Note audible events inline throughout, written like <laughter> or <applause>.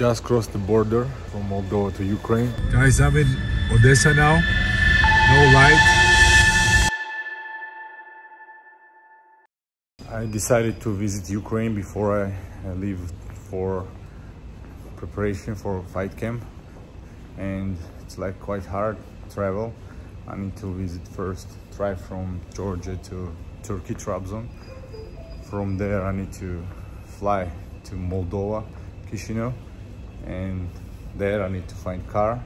just crossed the border from Moldova to Ukraine. Guys, I'm in Odessa now. No light. I decided to visit Ukraine before I leave for preparation for fight camp and it's like quite hard travel. I need to visit first, drive from Georgia to Turkey, Trabzon. From there I need to fly to Moldova, Chisinau and there I need to find car,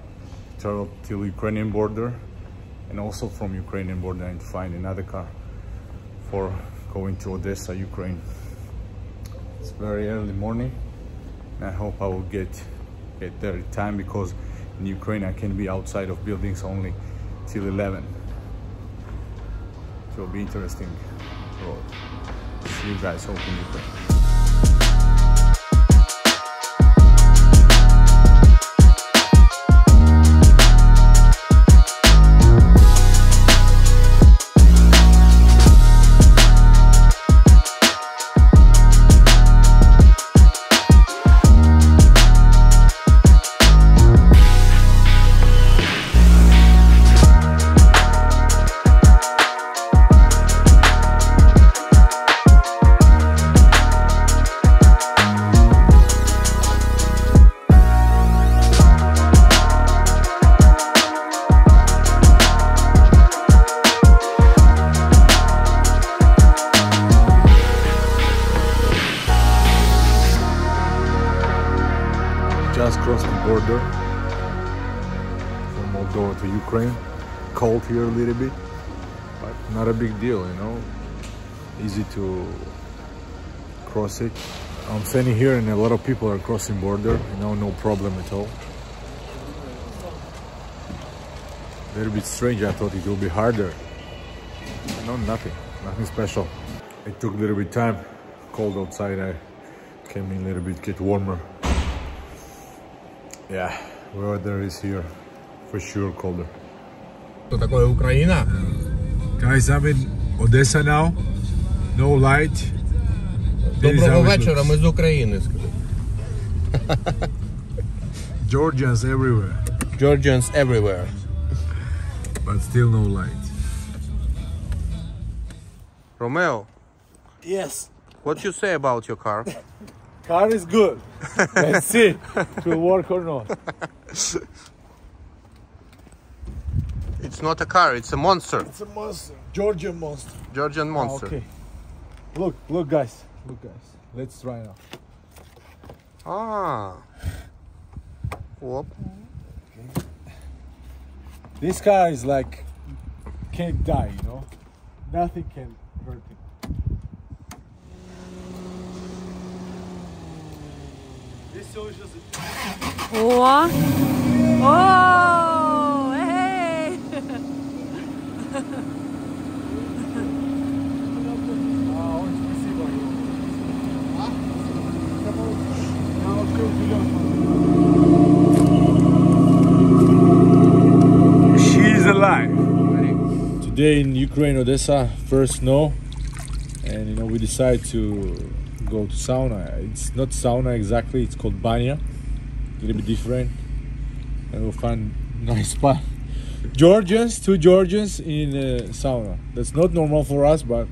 travel till Ukrainian border and also from Ukrainian border I need to find another car for going to Odessa, Ukraine. It's very early morning and I hope I will get get there in time because in Ukraine I can be outside of buildings only till 11. So it'll be interesting road. See you guys hope in Ukraine. Border from Moldova to Ukraine. Cold here a little bit, but not a big deal, you know. Easy to cross it. I'm standing here and a lot of people are crossing border, you know, no problem at all. A little bit strange, I thought it would be harder. No, nothing, nothing special. It took a little bit time, cold outside, I came in a little bit, get warmer. Yeah, weather is here for sure colder. Что такое Украина? Guys, I'm in Odessa now. No light. This is how Доброго it вечора, looks. ми з України. <laughs> скажи. Georgians everywhere, Georgians everywhere. but still no light. Romeo, Yes. what you say about your car? <laughs> Car is good. Let's see if it will work or not. It's not a car, it's a monster. It's a monster. Georgian monster. Georgian monster. Okay. Look, look guys. Look guys. Let's try now. Ah. Оп. This car is like can't die, you know? Nothing can hurt it. Oha. Oh, hey. She's alive. Today in Ukraine, Odessa, first snow, and you know we decide to go to sauna. It's not sauna exactly; it's called banya. A little bit different, and we'll find <laughs> nice spot. Georgians, two Georgians in uh, sauna. That's not normal for us, but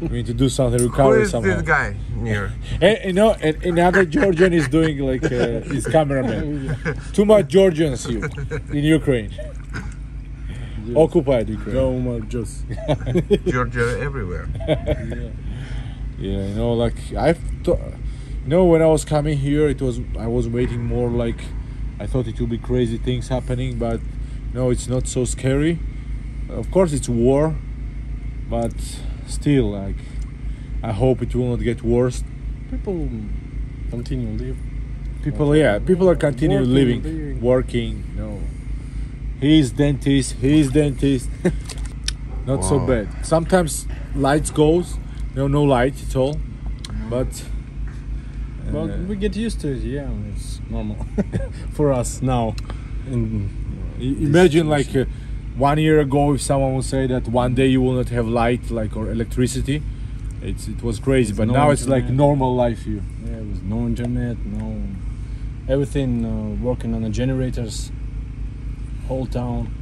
we need to do something. <laughs> Who Recover is somehow. this guy near? <laughs> And, you know, and another Georgian is doing like uh, his cameraman. Too much Georgians here in Ukraine. Occupied Ukraine. just. Georgia everywhere. Yeah, you know, like I, th- you know, when I was coming here, it was I was waiting more like I thought it would be crazy things happening, but no, it's not so scary. Of course, it's war, but still, like I hope it will not get worse. people continue live. People, yeah, people are continue Working, living, living. working. No, he's dentist. He's dentist. <laughs> Not so bad. Sometimes lights goes. No, no light at all. But But uh, we get used to it. Yeah, it's normal <laughs> for us now. And imagine like uh, one year ago, if someone would say that one day you will not have light, like or electricity, it's it was crazy. But no now it's like normal life here. yeah, with no internet, no everything uh, working on the generators. Whole town.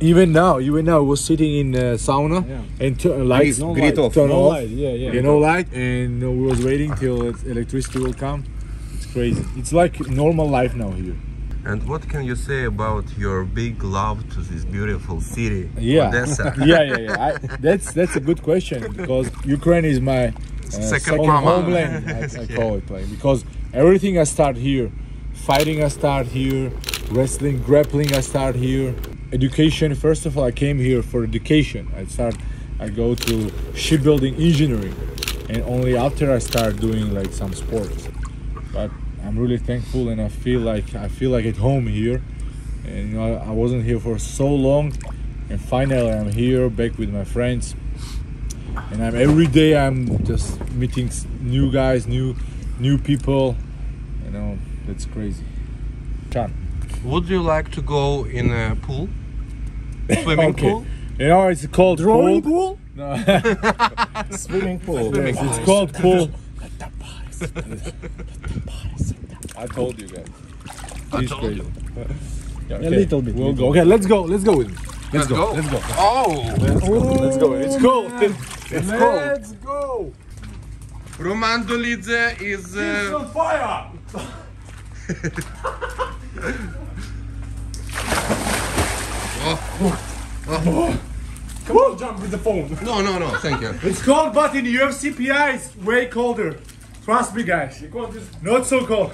Even now, even now, I was sitting in uh, sauna Yeah. and turn lights No grid light. off, turn No off. light, yeah, yeah. You know, light, and uh, we was waiting till electricity will come. It's crazy. It's like normal life now here. And what can you say about your big love to this beautiful city, Yeah, Odessa? <laughs> yeah, yeah, yeah. I, that's that's a good question because Ukraine is my uh, Second mama. homeland. I, I <laughs> call it like because everything I start here, fighting I start here, wrestling, grappling I start here, education. First of all, I came here for education. I start, I go to shipbuilding engineering, and only after I start doing like some sports. But I'm really thankful, and I feel like I feel like at home here. And you know, I, wasn't here for so long, and finally I'm here back with my friends. And I'm every day I'm just meeting new guys, new new people. You know, that's crazy. Chan. Would you like to go in a pool? <laughs> Swimming Okay. pool? You know, it's called Drawing pool. pool? No, <laughs> Swimming pool. yes, it's called <laughs> pool. I told you guys. He's told crazy. you. Yeah, A little bit, We'll little go. Okay, let's go. Let's go with me. Let's go. Let's go. Oh, Let's go. It's cold. It's cold. Let's go! Roman Dolidze is. Uh, on fire. Come on, jump with the phone. no, no, no, thank you. It's cold, but in UFC PI it's way colder. Trust me, guys. Not so cold.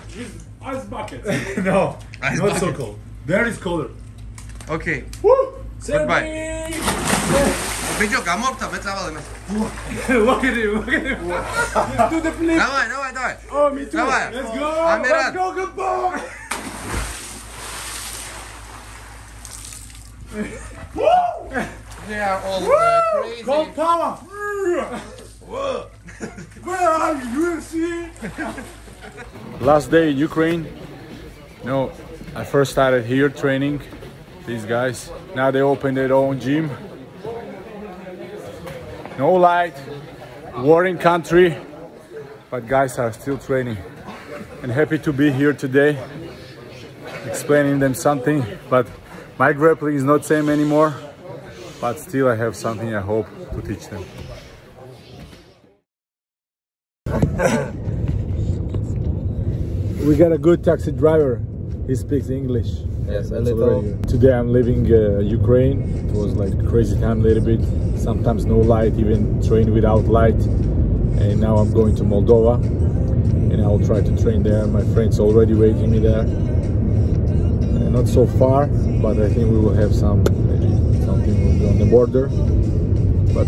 Ice bucket. <laughs> no, Ice not so bucket. cold. There is colder. Okay, Woo! goodbye. <laughs> Бедёк, а мог там, это завал look at him. Look at him. Do the flip. Давай, давай, давай. Oh, me too. Давай. Let's go. Амират. Let's go. Good Boy. They are all uh, crazy. Cold power. Where are you, UFC? Last day in Ukraine. No, I first started here training. These guys. Now they opened their own gym. No light, warring country, but guys are still training. And happy to be here today, explaining them something. But my grappling is not same anymore. But still, I have something I hope to teach them. we got a good taxi driver. He speaks English. Yes, a little. Today I'm leaving uh, Ukraine. It was like crazy time a little bit. Sometimes no light, even train without light. And now I'm going to Moldova, and I will try to train there. My friends already waiting me there. Not so far, but I think we will have some maybe something will be on the border. But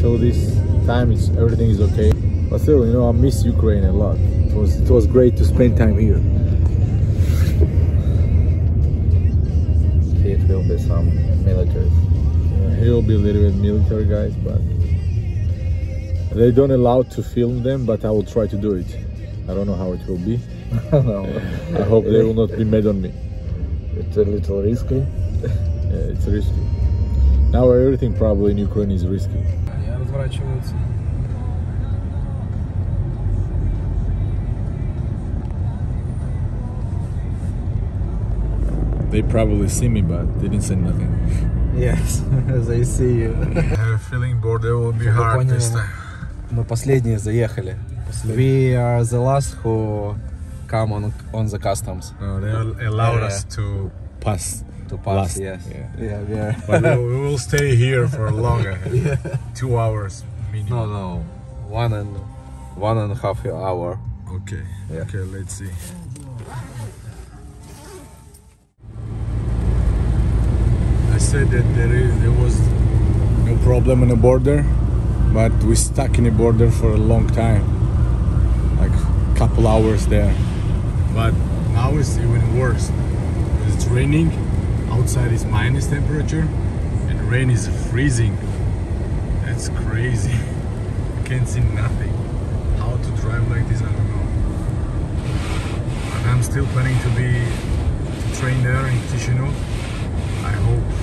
till this time, it's everything is okay. But still, you know, I miss Ukraine a lot. It was it was great to spend time here. It will be some military. Here will be a little bit military guys, but they don't allow to film them. But I will try to do it. I don't know how it will be. <laughs> I hope they will not be mad on me. It's a little risky. Yeah, it's risky. Now everything probably in Ukraine is risky. Разворачивается. They probably see me, but they didn't say nothing. Yes, they see you. I have a feeling border will be hard this time. Мы последние заехали. We are the last who come on on the customs No, they allowed us to pass. to pass. Last, yes. yeah. Yeah, we. But we will, we will stay here for longer. <laughs> Two hours minimum. no, no, one and one and a half hour. Okay. Yeah. Okay, let's see. I said that there is there was no problem on the border, but we stuck in the border for a long time, like a couple hours there. But now it's even worse. It's raining. Outside is minus temperature, and rain is freezing. That's crazy. I <laughs> can't see nothing. How to drive like this, I don't know. But I'm still planning to be to train there in Chisinau. I hope